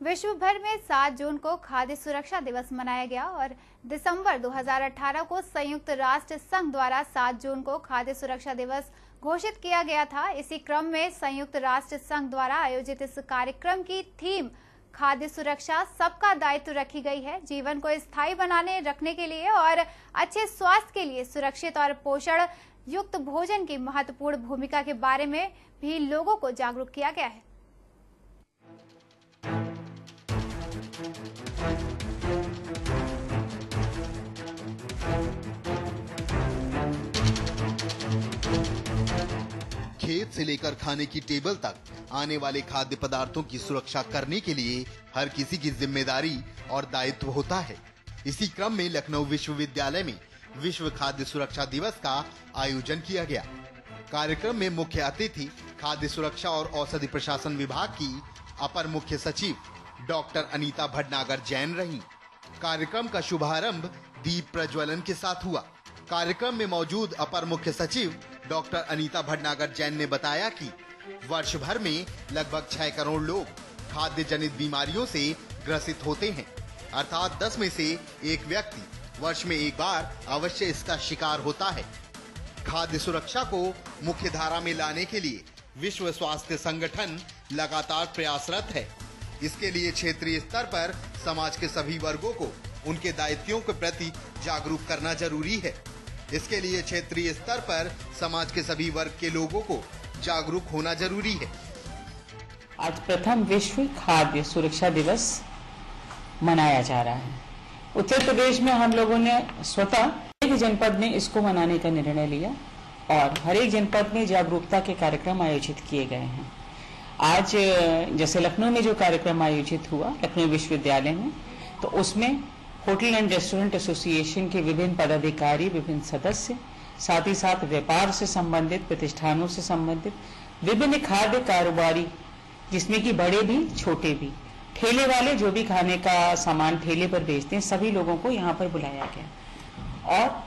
विश्व भर में 7 जून को खाद्य सुरक्षा दिवस मनाया गया और दिसंबर 2018 को संयुक्त राष्ट्र संघ द्वारा 7 जून को खाद्य सुरक्षा दिवस घोषित किया गया था। इसी क्रम में संयुक्त राष्ट्र संघ द्वारा आयोजित इस कार्यक्रम की थीम खाद्य सुरक्षा सबका दायित्व रखी गई है। जीवन को स्थायी बनाने, रखने के लिए और अच्छे स्वास्थ्य के लिए सुरक्षित और पोषण युक्त भोजन की महत्वपूर्ण भूमिका के बारे में भी लोगों को जागरूक किया गया है। खेत से लेकर खाने की टेबल तक आने वाले खाद्य पदार्थों की सुरक्षा करने के लिए हर किसी की ज़िम्मेदारी और दायित्व होता है। इसी क्रम में लखनऊ विश्वविद्यालय में विश्व खाद्य सुरक्षा दिवस का आयोजन किया गया। कार्यक्रम में मुख्य अतिथि खाद्य सुरक्षा और औषधि प्रशासन विभाग की अपर मुख्य सचिव डॉक्टर अनीता भटनागर जैन रही। कार्यक्रम का शुभारंभ दीप प्रज्वलन के साथ हुआ। कार्यक्रम में मौजूद अपर मुख्य सचिव डॉक्टर अनीता भटनागर जैन ने बताया कि वर्ष भर में लगभग छह करोड़ लोग खाद्य जनित बीमारियों से ग्रसित होते हैं। अर्थात 10 में से एक व्यक्ति वर्ष में एक बार अवश्य इसका शिकार होता है। खाद्य सुरक्षा को मुख्य धारा में लाने के लिए विश्व स्वास्थ्य संगठन लगातार प्रयासरत है। इसके लिए क्षेत्रीय स्तर पर समाज के सभी वर्गों को उनके दायित्वों के प्रति जागरूक करना ज़रूरी है। इसके लिए क्षेत्रीय स्तर पर समाज के सभी वर्ग के लोगों को जागरूक होना ज़रूरी है। आज प्रथम विश्व खाद्य सुरक्षा दिवस मनाया जा रहा है। उत्तर प्रदेश में हम लोगों ने स्वतः एक जनपद में इसको मनाने का निर्णय लिया और हर एक जनपद में जागरूकता के कार्यक्रम आयोजित किए गए हैं। आज जैसे लखनऊ में जो कार्यक्रम आयोजित हुआ, लखनऊ विश्वविद्यालय में तो उसमें होटल एंड रेस्टोरेंट एसोसिएशन के विभिन्न पदाधिकारी, विभिन्न सदस्य, साथ ही साथ व्यापार से संबंधित, प्रतिष्ठानों से संबंधित, विभिन्न खाद्य कारोबारी, जिसमें कि बड़े भी, छोटे भी, ठेले वाले जो भी खाने का सामान ठेले पर बेचते हैं, सभी लोगों को यहाँ पर बुलाया गया। और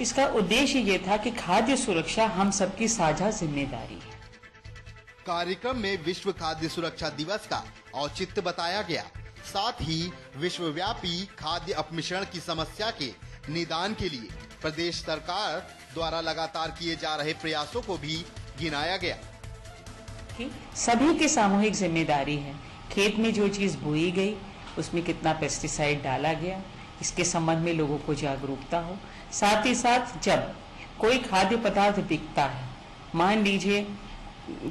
इसका उद्देश्य ये था कि खाद्य सुरक्षा हम सबकी साझा ज़िम्मेदारी है। कार्यक्रम में विश्व खाद्य सुरक्षा दिवस का औचित्य बताया गया। साथ ही विश्वव्यापी खाद्य अपमिश्रण की समस्या के निदान के लिए प्रदेश सरकार द्वारा लगातार किए जा रहे प्रयासों को भी गिनाया गया। कि सभी की सामूहिक ज़िम्मेदारी है। खेत में जो चीज़ बोई गई, उसमें कितना पेस्टिसाइड डाला गया, इसके संबंध में लोगों को जागरूकता हो। साथ ही साथ जब कोई खाद्य पदार्थ बिकता है, मान लीजिए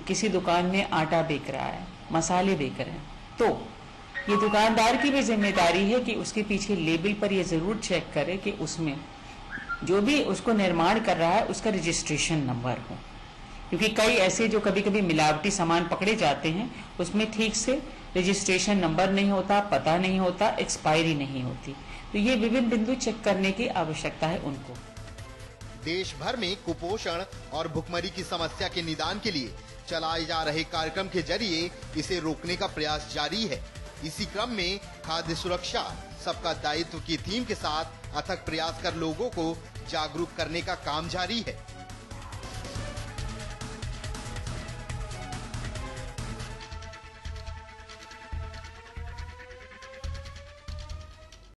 किसी दुकान में आटा बेच रहा है, मसाले बेच रहे हैं। तो ये दुकानदार की भी ज़िम्मेदारी है कि उसके पीछे लेबल पर ये ज़रूर चेक करे कि उसमें जो भी उसको निर्माण कर रहा है, उसका रजिस्ट्रेशन नंबर हो। क्योंकि कई ऐसे जो कभी कभी मिलावटी सामान पकड़े जाते हैं, उसमें ठीक से रजिस्ट्रेशन नंबर नहीं होता, पता नहीं होता एक्सपायरी नहीं होती। तो ये विभिन्न बिंदु चेक करने की आवश्यकता है उनको। देश भर में कुपोषण और भुखमरी की समस्या के निदान के लिए चलाए जा रहे कार्यक्रम के ज़रिए इसे रोकने का प्रयास जारी है। इसी क्रम में खाद्य सुरक्षा, सबका दायित्व की थीम के साथ अथक प्रयास कर लोगों को जागरूक करने का काम जारी है।